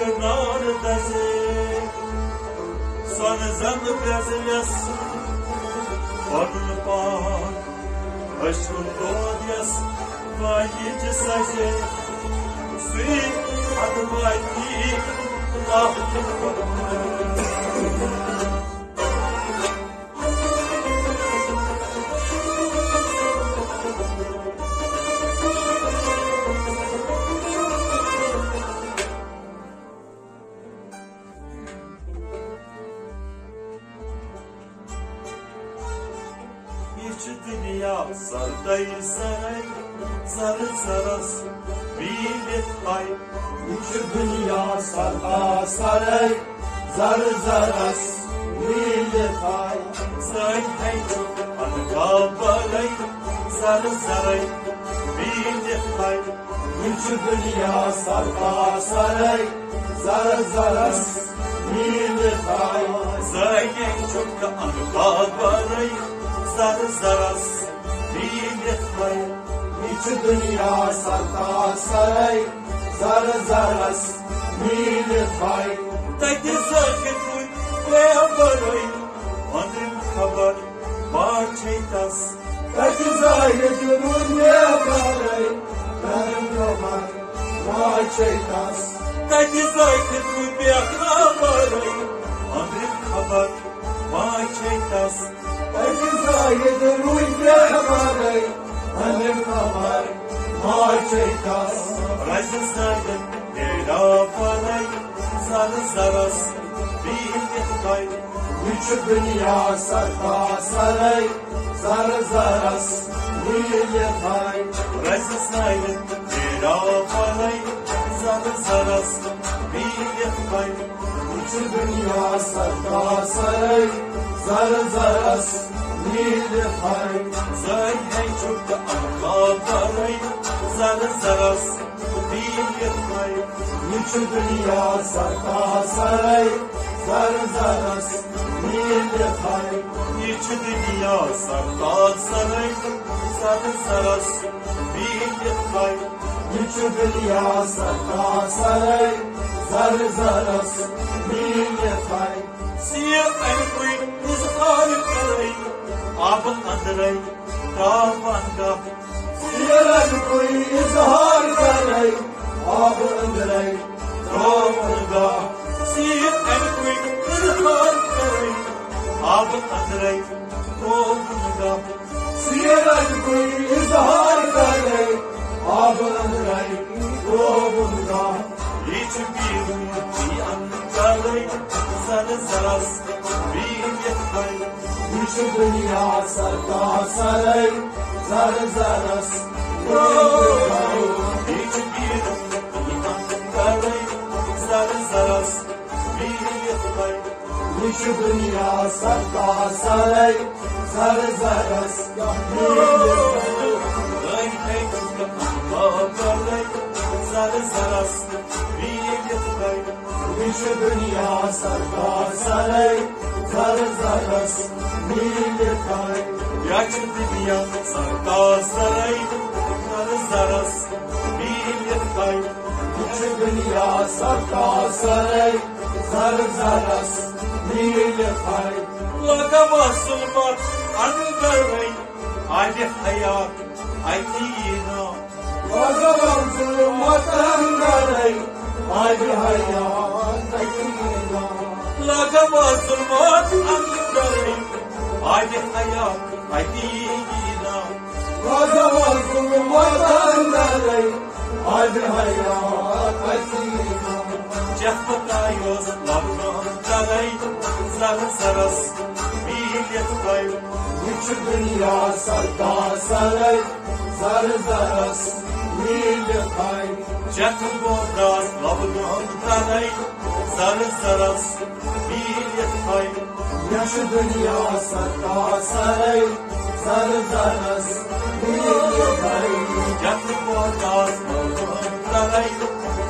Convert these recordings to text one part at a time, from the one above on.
kırlardasın Sanızan Brezilyası Onun pan Aşkın Godyas Vayici saçı Suit Advayki Lahtın Kodumlu Zarı zaray Bilet ay Üç dünya sarda saray, zar zaras, millet ay. Say hey çok anı kabaray Zarı zaras Bilet ay Üç dünya sarda saray, zar zaras, millet ay. Daydı sakın ve haberay Anım kabar Maçeytas Üç dünya sarda saray, zar millet ay. Rajı saygın Nera paray Zarı zaras Bilet ay Üç dünya sarda saray, zar zaras, millet ay. Zay hey çok da anla paray Zarı zaras Bilet ay Üç dünya sarda saray, zar zaras, millet ay. Hiç dünya sarda saray Zarı zaras Bilet ay Üç dünya zar zaras, millet ay. Siya ay koy izhar karay Abın andray Davanda Yalan koy izhar karay, ab andray, Davanda Andray Davanda Yalan koy izhar karay, ab andray, robunda. Hiç bir mutlu ankaray Zarı zaras Bilet ay Üç dünya sarda saray, zar zaras, ay. Hiç bir mutlu Üç dünya sarda saray, zar zaras, millet ay. Ay hey ankaray Zarı zaras Bilet ay Üç dünya sarda saray, zar zaras, millet ay. Yaşlı dünya sarda saray Zarı zaras Bilet ay Üç dünya sarda saray, zar zaras, millet ay. Laka basılmak ankaray Hadi hayat Ay dina Vazgeçtim zulmattan garay, hadi hayat akıyla. Laka basılmak ankaray Hadi hayat Ay dina Vazgeçtim zulmattan garay, hadi hayat akıyla. Cehbetayos labram karay Zarı zaras Bilet ay Üç dünya sarda saray, zar zaras, millet ay. Cehbetayos labram karay Zarı zaras Bilet ay Yaş dünya sarda saray, zar zaras, millet ay. Cehbetayos labram karay Zarı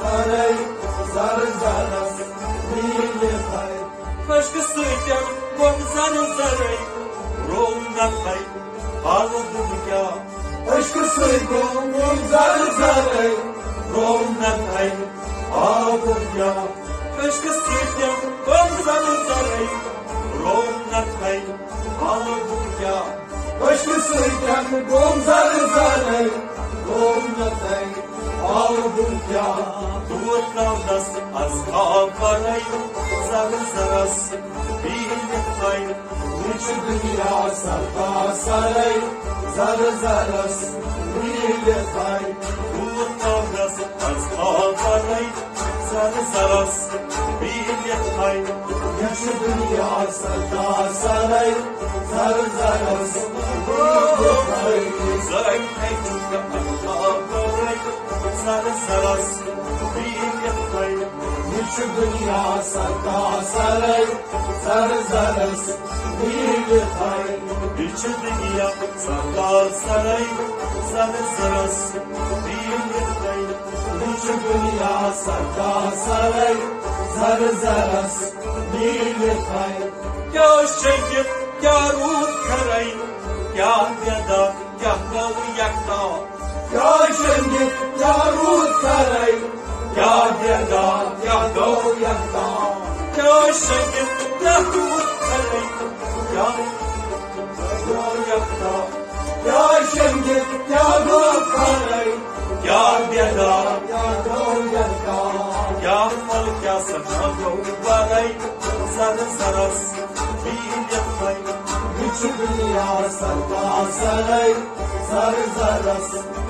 paray Zar zaras Milli hay Başka hay Aşkı saydım zar zaray Romdan hay Ağır ya Başka hay Aşkı saydım zar zaray Romnatay Ağır ya Duvarlardas az kaparay Zar zaras Millet hay Üç dünya sarda saray Zar zaras Milli hay Duvarlardas az kaparay Zar zaras Millet hay Yaşı dünya sarda saray Zar zaras Milli hay Zaray peytuka kaparay Zar zaras Millet hay Üç dünya sarda saray Zar zaras Milli hay Üç dünya sarda saray Zar zaras Millet hay Üç dünya sarda saray Zar zaras Milli hay Ya şengil, ya ruh karay, ya yada, ya kavu yakta, Ya şengit ya ruh saray ya yada, ya kavu Doğu yakta Ya şengil, ya ruh karay, ya kavu yakta, Ya şengit ya ruh saray ya yada, Ya doğu yakta ya malık ya sana kavu baray, sarı saras, bir yapay, Üç dünya sarda saray Zar zaras Milli hay ya malık ya sana kavu baray, sarı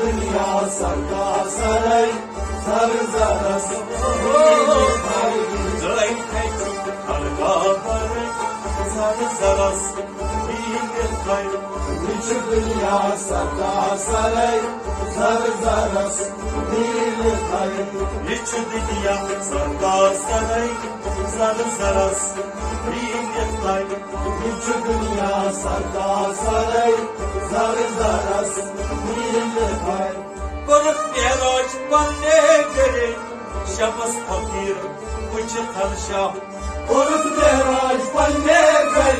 dünya sarda saray Zar zaras sarı saras, bir dünya sarda saray Hay Üç dünya sarda saray, sarı saras, bir kay, Üç dünya sarda saray Zar zaras Milli hay Barık meraç banne gere, şabas fakir, uçu tanışa, Orut meraç panne gari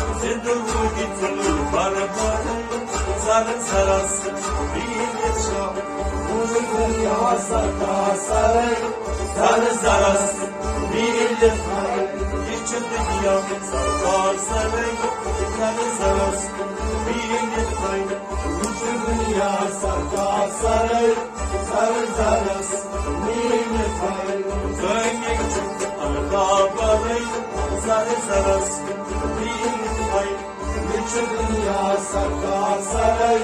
Sarı saras bir yaşa Üç dünya sarda saray Sarı saras bir yaşa hay Hiç dünya sarı saray Sarı saras bir yaşa Üç dünya sarda saray Zar zaras Milli hay Dönmek için arka baray Sarı saras bir yaşa Üç dünya sarda saray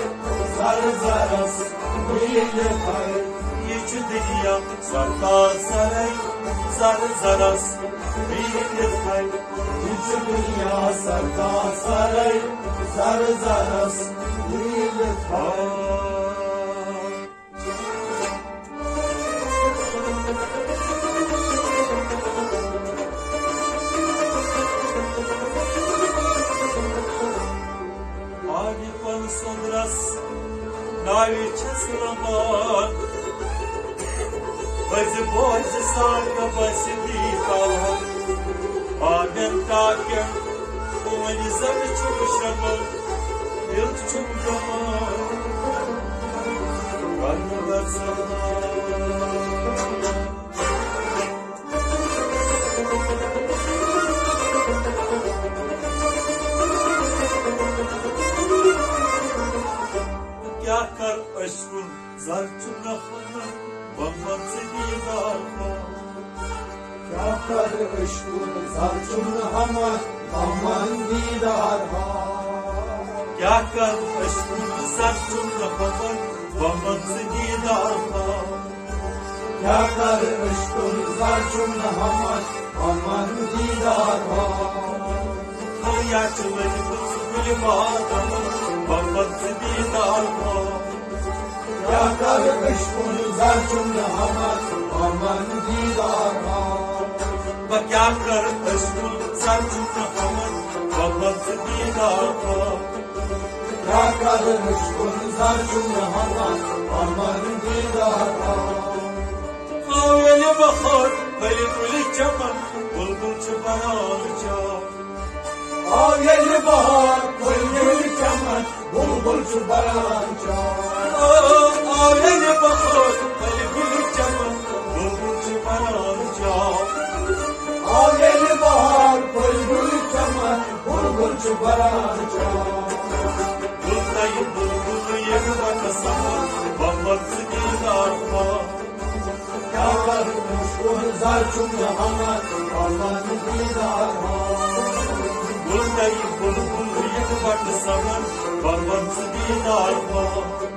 Zar zaras Milli hay Hiç dünya sarı saray Sarı saras bir yaşa Üç dünya sarda saray Zar zaras Milli hay najveće slaman Bez bože saka basi dikala. Amen takem Umani zami çubuşama Yılt çubuşama Kanı versana Zarçın rahmanlar Bamban seni darma Yakar ışkın zarçın ama aman didar ha Yakar aşkın zarçın rahmanlar Bamban seni darma Yakar ışkın zarçın ama aman didar ha Yaşlılarımız gülüm adamı Bamban seni darma Yakar ışkın zarçın ama aman didar ha Bak yakar aşkın zarçın rahmanlar Bamban seni darma Yakar ışkın zarçın ama aman didar ha Haveli bahar, böyle böyle çaman, bulbul çıban alacak. Ağyeli bahar, gölgeli kemer, bulbul çubaranca. Haveli bahar, böyle böyle çaman, bulbul çıban alacak. Ağyeli bahar, gölgeli kemer, bulbul çubaranca. Buradayım bulbulu yeri bakasama, bambaksı değil arma.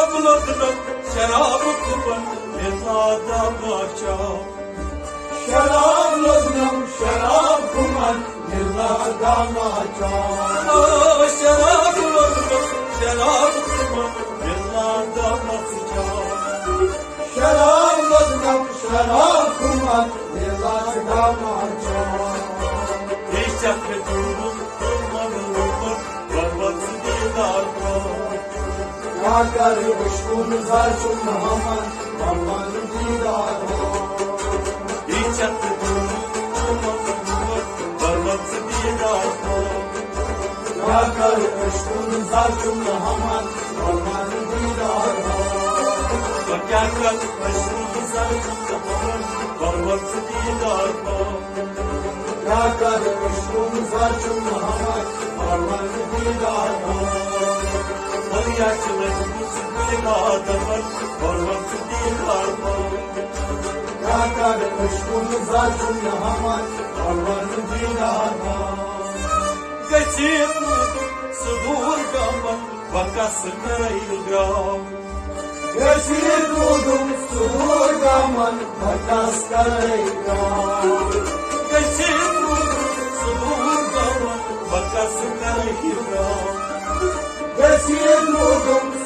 Yakar kuşkun zarçun yahanar, Allah'ın didarha. Şarabıladılar şarabı kuman Yıllarda bahçe. Aa, Şarabıladılar şarabı kuman Yıllarda bahçe Şarabladım Yakar kuşkun zarçun yahanar, Allah'ın didarha. Hiç yakre durun durmadı umur Varlıksı diye darba Yakar kuşkun zarçun yahanar, Allah'ın didarha. Bak yakar aşkın zarcımda hava Varlıksı diye darba Yakar kuşkun zarçun yahanar, Didarha. Hadi yaşlılarımız böyle adamlar Varlıksı diye darba Yakar kuşkun zarçun yahanar, Allah'ın didarha. Geçip sıvur gaman Vakası karayılgram Geçir dudum surgaman, takas karaygan. Geçip sıvur gaman Vakası karayılgram Geçir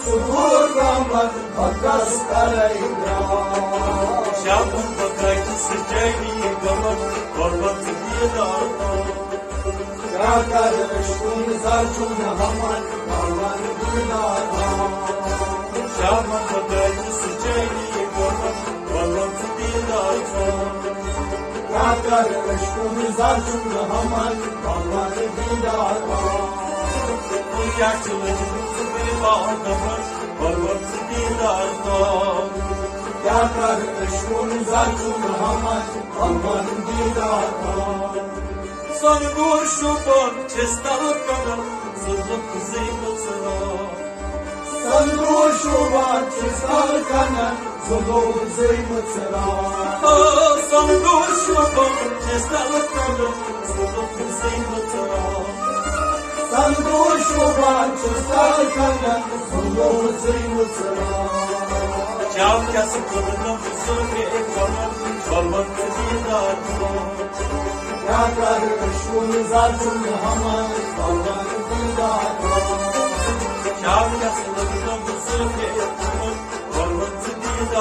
dudum surgaman, takas karaygan. Şam'ın bakaydı sıcayı gaman Varlıksı diye darba Yakar kuşkun zarçun yahanar, Allah'ın didarha. Şam'ın bakaydı sıcayı gaman Varlıksı diye darba Yakar kuşkun zarçun yahanar, Allah'ın didarha. Bu yaşlılarımız adamlar Varlıksı diye darba Yakar kuşkun zarçun yahanar, Allah'ın didarha. Sana kurşuban çestalık kadar Sırrı kızıyla sıra Sana kurşuban çestalık kadar Sırrı kızıyla sıra Sandu darba Yakar ışkun zarçun yahanar Allah'ın didarha Çavkası kılına fısır ekranlar Varmak kızıyla darba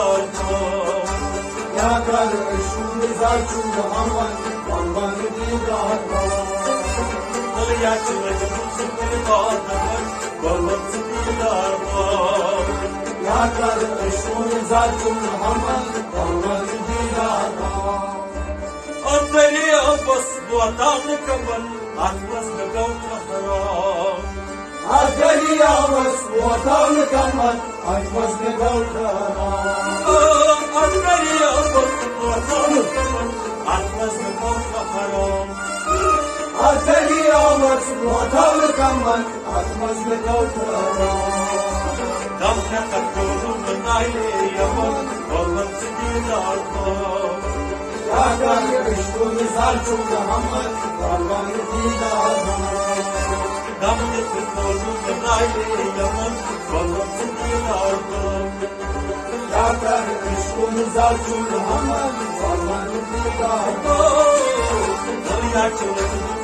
Yakar ışkun zarçun yahanar Allah'ın didarha Kılı yaşlılarımız böyle adamlar Varmak kızıyla darba Ya kar ışkını zartun Anteri Abbas bu atanı kapan Atlas da gavta haram Adeli yavuz Vatanı kamat Açmaz ne kavkara Anteri Abbas bu atanı kapan Atlas da gavta haram Adeli yavuz Vatanı kamat Açmaz ne kavkara Damla takıyorum naile yaman Vallahi sidil armağan Ya kar ışkını zartun Muhammed Olmaz dilana Damla takıyorum naile yaman Vallahi sidil armağan Yakar ışkını zartun Muhammed Olmaz dilana Dünya çılgın civanına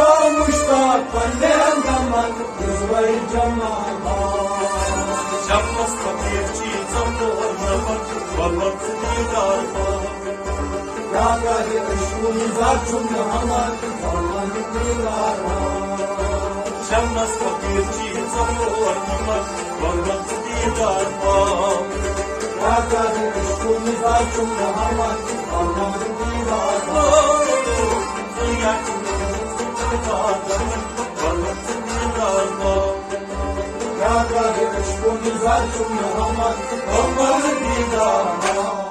Yüzde muştak annem damat Kızvay cemal Şapmas kapirçi zamlar zaman Vallahi sidil armağan Yakar ışkını zartun Muhammed Olmaz dilana Şapmas kapirçi zamlar zaman Vallahi sidil armağan Yakar ışkını zartun Muhammed Olmaz dilana Dünya ya Kadir, şu güzel şu Muhammed, onları bir daha.